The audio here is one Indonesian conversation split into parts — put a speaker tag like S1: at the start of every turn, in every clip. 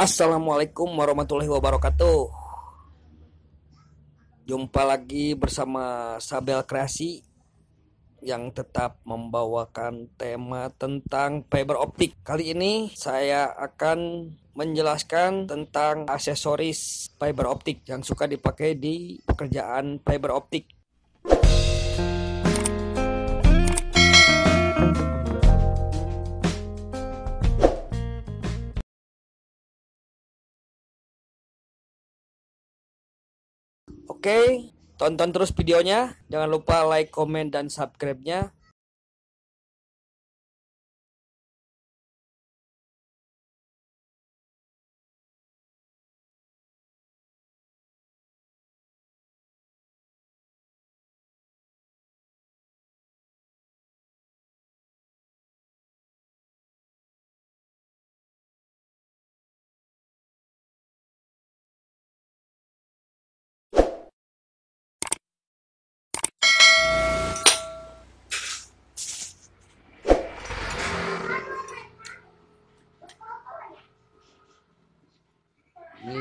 S1: Assalamualaikum warahmatullahi wabarakatuh. Jumpa lagi bersama Sabel Kreasi yang tetap membawakan tema tentang fiber optik. Kali ini saya akan menjelaskan tentang aksesoris fiber optik yang suka dipakai di pekerjaan fiber optik. Oke, tonton terus videonya. Jangan lupa like, komen, dan subscribe-nya.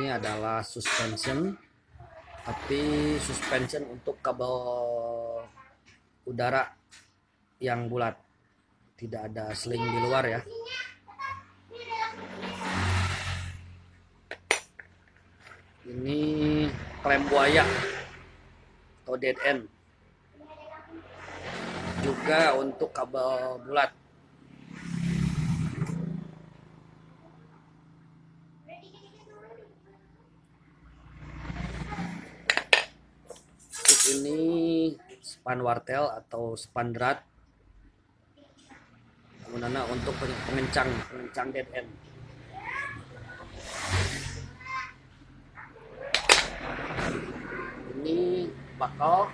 S1: Adalah suspension, tapi suspension untuk kabel udara yang bulat, tidak ada sling di luar ya. Ini klem buaya atau dead end. Juga untuk kabel bulat. Untuk ini span wartel atau span drat. Kemudian untuk pengencang, pengencang dead end. Ini bakal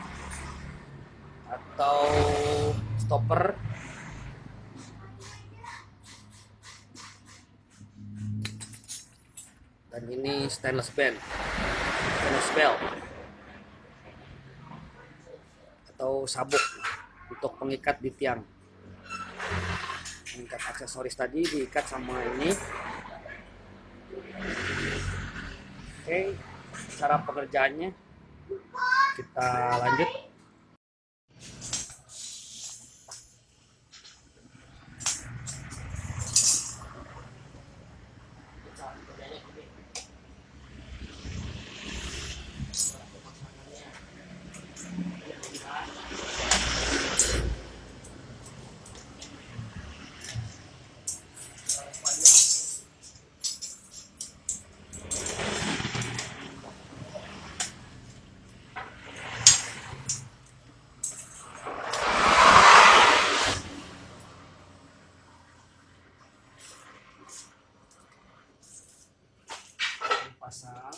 S1: atau stopper dan ini stainless band stainless belt sabuk untuk pengikat di tiang. Pengikat aksesoris tadi diikat sama ini. Oke cara pengerjaannya kita lanjut pasang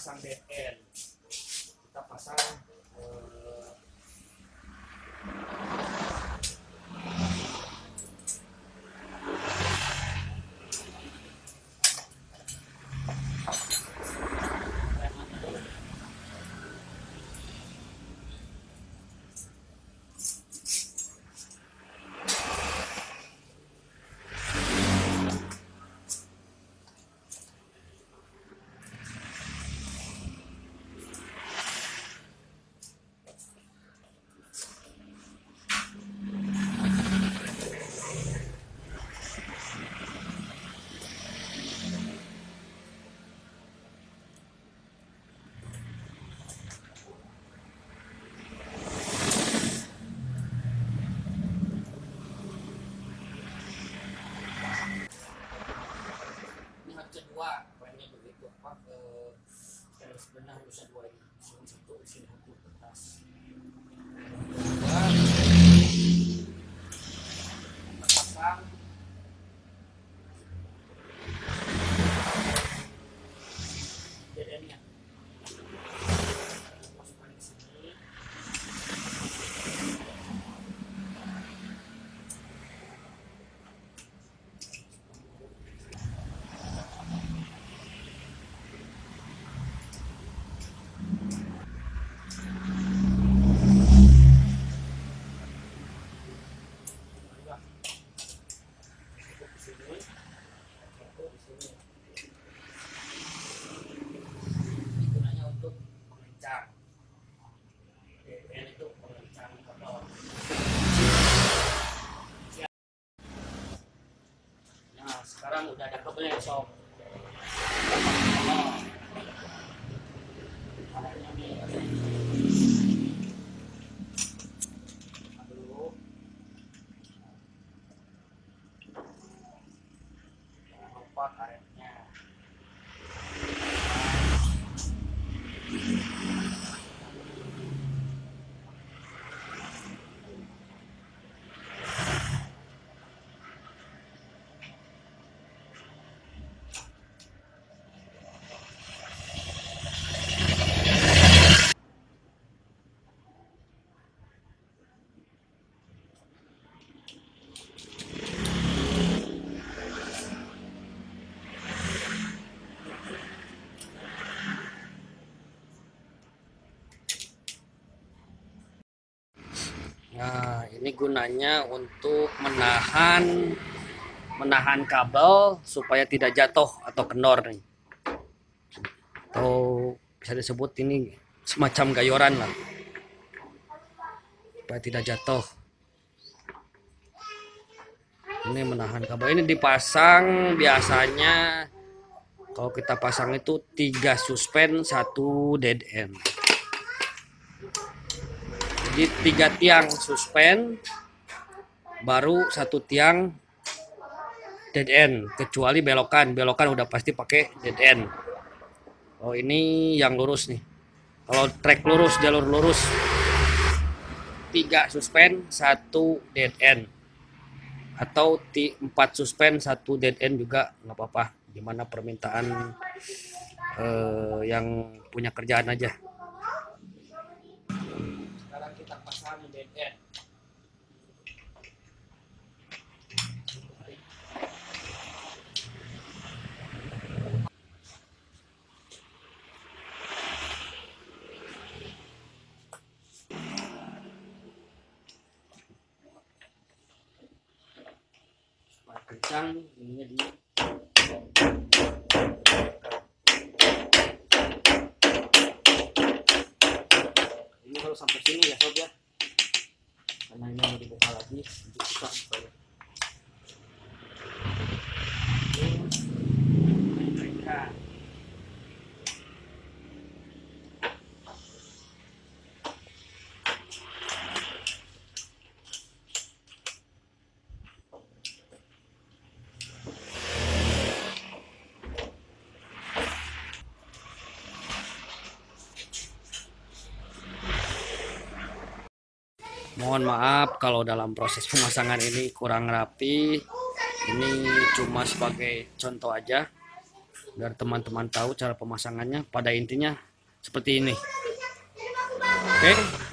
S1: pasang end kita pasang Doon lang ako sa. Sekarang udah ada kabelnya sob Nah, ini gunanya untuk menahan menahan kabel supaya tidak jatuh atau kendor nih. Atau bisa disebut ini semacam gayoran lah. Supaya tidak jatuh. Ini menahan kabel. Ini dipasang biasanya kalau kita pasang itu tiga suspen, satu dead end jadi tiga tiang suspen baru satu tiang dead end. Kecuali belokan belokan udah pasti pakai dead end. Oh ini yang lurus nih. Kalau trek lurus jalur lurus tiga suspen satu dead end. Atau empat suspen satu dead end juga nggak apa-apa. Gimana permintaan eh, yang punya kerjaan aja kencang ininya di ini harus sampai sini ya sob ya. Karena ini mau dibuka lagi dibuka supaya Mohon maaf kalau dalam proses pemasangan ini kurang rapi. Ini cuma sebagai contoh aja biar teman-teman tahu cara pemasangannya. Pada intinya seperti ini. Oke.